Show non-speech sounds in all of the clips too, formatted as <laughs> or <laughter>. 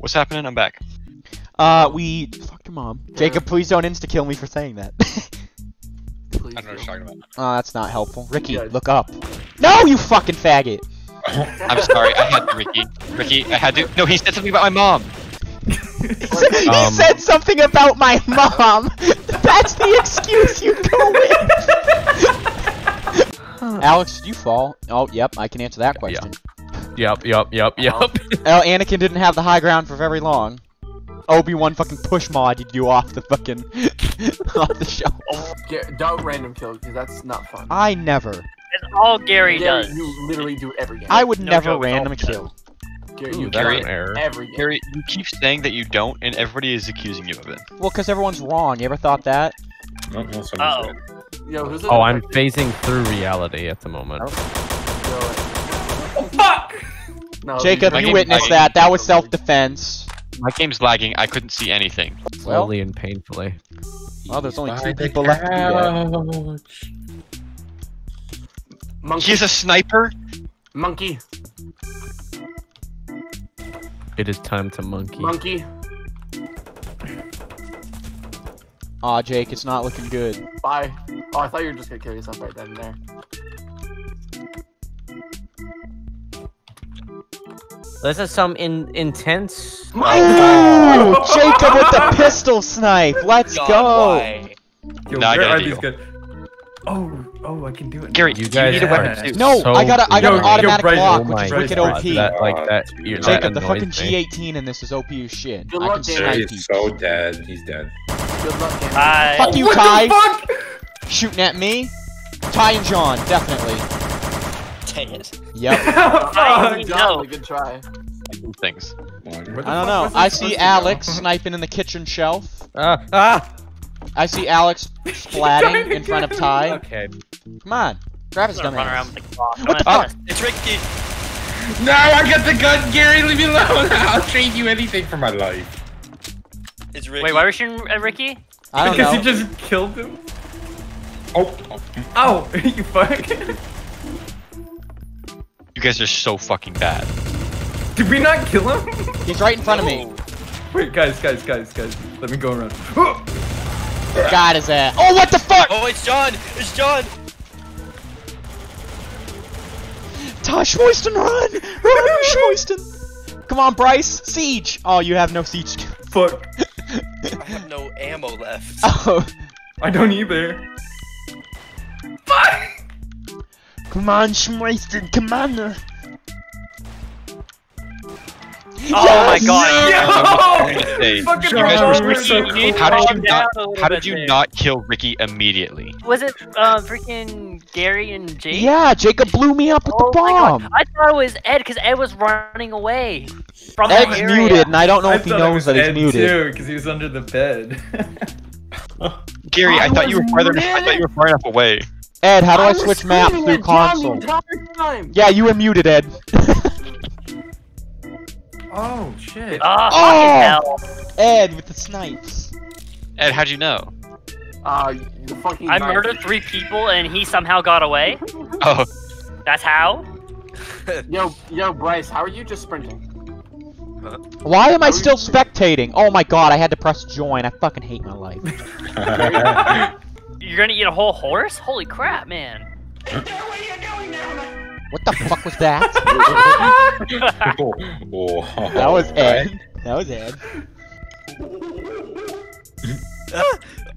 What's happening? I'm back. Uh, we fucked your mom. Jacob, please don't insta kill me for saying that. <laughs> Please I don't know what do. you're talking about. oh, that's not helpful. Ricky, Yeah. look up. No, you fucking faggot. I'm sorry. I had to, Ricky. Ricky, I had to. No, he said something about my mom. <laughs> he Um, said something about my mom. <laughs> That's the excuse you go with. Alex, did you fall? Oh, yep, I can answer that question. Yep, yep, yep, uh-huh. yep. Oh, Anakin didn't have the high ground for very long. Obi-Wan fucking push modded you <laughs> off the fucking <laughs> off the show. Oh, Ga- don't random kill because that's not fun. I never. It's all Gary Gary, does. You literally do it every game. I would No never joke, random it's all kill. Gary, Ooh, you that's do Gary- an error. every game. Gary, you keep saying that you don't, and everybody is accusing you of it. Well, because everyone's wrong. You ever thought that? No, no, someone's Uh-oh. dead. Yo, who's Oh, I'm phasing through reality at the moment. Oh fuck! No, Jacob, you witnessed lagging. that. That was self-defense. My game's lagging. I couldn't see anything. Well- Slowly and painfully. Well, there's only two people left to do that. Monkey. He's a sniper. Monkey. It is time to monkey. Monkey. Aw, Jake, it's not looking good. Bye. Oh, I thought you were just gonna kill yourself right then and there. This is some in intense. Ooh, Jacob with the <laughs> pistol snipe. Let's go. Yo, Nah, I where got a are these guys? Oh, oh, I can do it. Gary, You you, guys need a weapon too. No, So I got a, I got an automatic Bryce, block, oh which is wicked OP. That, like that, you're, that Jacob, the fucking me. G18 in this is OP as shit. Good I luck, can Jacob. snipe He's so dead. He's dead. Good luck, Gary. Fuck you, what Kai. the fuck? Shooting at me. Ty and John, definitely. Dang it. Yep. <laughs> I Good know. job, Good try. things. One. Where the I don't know. I see supposed to go? Alex sniping in the kitchen shelf. Ah, ah! I see Alex splatting in front of Ty. Okay. Come on, grab his I'm dumb run around ass. with the clock. What the fuck? It's Ricky. No, I got the gun, Gary. Leave me alone. <laughs> I'll trade you anything for my life. It's Ricky. Wait, why are we shooting at Ricky? I don't Because know. he just killed him. Oh, oh. Oh, <laughs> you fuck. You guys are so fucking bad. Did we not kill him? <laughs> He's right in front of me. Wait, guys, guys, guys, guys. Let me go around. God his ass. Oh, what the fuck? Oh, it's John. It's John. Tosh Moiston, run! Run, Moiston! Come on, Bryce. Siege. Oh, you have no siege. Fuck. <laughs> I have no ammo left. Oh, I don't either. Fuck! Come on, Schmoiston, come on. Oh my god. Yo! Fucking You guys were so How did you not? How did you there. not kill Ricky immediately? Was it uh, freaking Gary and Jake? Yeah, Jacob blew me up with Oh the bomb. I thought it was Ed because Ed was running away from Ed's the area. muted, and I don't know I if he thought it knows was that he's muted. too, because he was under the bed. <laughs> Gary, I, I thought you were was farther. I thought you were far enough away. Ed, how do I, was switch maps through at John the console? time. Yeah, you were muted, Ed. <laughs> oh shit. Ah, Oh! fucking hell. Ed with the snipes. Ed, how'd you know? Uh, the fucking. I knife. murdered three people and he somehow got away. <laughs> Oh, That's how? <laughs> Yo, yo, Bryce, how are you just sprinting? Why am I still spectating? Oh my god, I had to press join. I fucking hate my life. You're gonna eat a whole horse? Holy crap, man. What the fuck was that? oh, <laughs> oh, That was. Ed. That was Ed.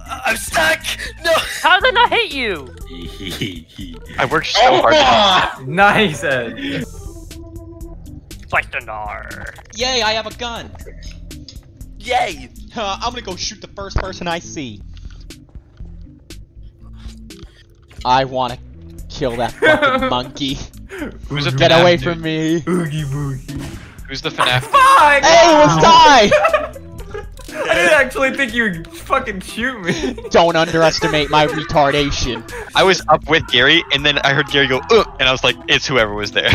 I'm stuck. No. How did I not hit you? <laughs> I worked so hard. Nice, Ed. Spectanar. Yay, I have a gun. Yay! Uh, I'm gonna go shoot the first person I see. I wanna kill that fucking <laughs> monkey. Who's a Get FNAF away dude? from me. Oogie boogie. Who's the FNAF? <laughs> Fuck! Hey, it was <laughs> Ty! I didn't actually think you would fucking shoot me. Don't underestimate my retardation. I was up with Gary, and then I heard Gary go, Ugh, and I was like, it's whoever was there.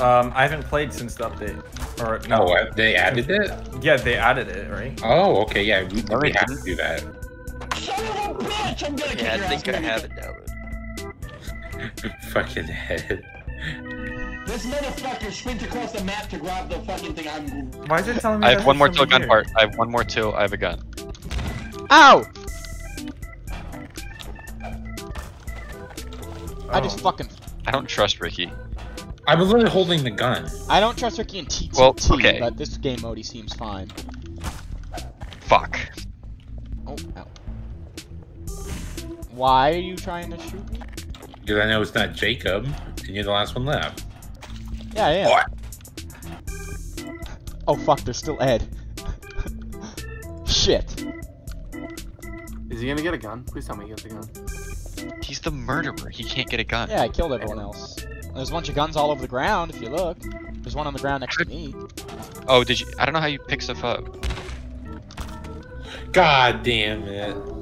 Um, I haven't played since the update. Or No, no, what? They added it? yeah, they added it, right? Oh, okay, yeah, we, No, we have to do that. Yeah, I think I have it now. <laughs> Fucking head. This motherfucker sprints across the map to grab the fucking thing. I'm. Why is it telling me I have one more till gun part. I have one more till I have a gun. Ow! I just Oh. fucking. I don't trust Ricky. I was literally holding the gun. I don't trust Ricky in TTT, Well, okay. but this game mode he seems fine. Fuck. Why are you trying to shoot me? Because I know it's not Jacob, and you're the last one left. Yeah, yeah. What? Oh fuck, there's still Ed. Shit. Is he gonna get a gun? Please tell me he gets a gun. He's the murderer. He can't get a gun. Yeah, I killed everyone else. There's a bunch of guns all over the ground if you look. There's one on the ground next to me. Oh, did you? I don't know how you pick stuff up. God damn it.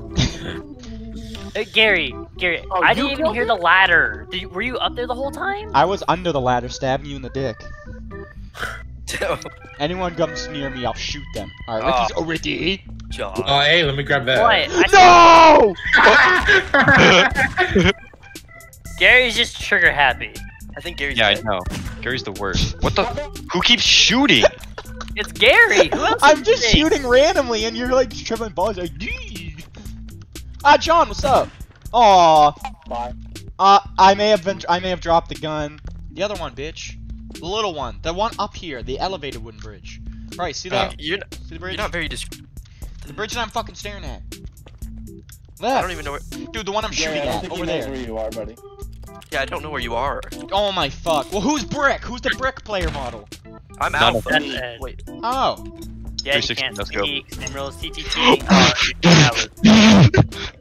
Uh, Gary, Gary, Oh, I didn't even hear him? the ladder. Did you, were you up there the whole time? I was under the ladder stabbing you in the dick. <laughs> Anyone comes near me, I'll shoot them. Alright, Ricky's- oh, Ricky! John. Oh, hey, let me grab that. What? I No! <laughs> Gary's just trigger happy. I think Gary's Yeah, I know. Gary's the worst. What the? Who keeps shooting? It's Gary. Who else? I'm just shooting? shooting randomly and you're like tripping balls like "Gee." Ah John, what's up? Aw. Bye. Uh I may have been I may have dropped the gun. The other one, bitch. The little one. The one up here, the elevated wooden bridge. Right, see that? You're, n- see the you're not very dis- The bridge that I'm fucking staring at. Left. I don't even know where. Dude, the one I'm Gary, shooting I don't at think over he knows there. where you are, buddy. Yeah, I don't know where you are. Oh my fuck. Well, who's Brick? Who's the Brick player model? I'm None of Alpha. Wait. Oh. Yeah, you can't let's go. speak. Emerald CTT. <laughs> <laughs>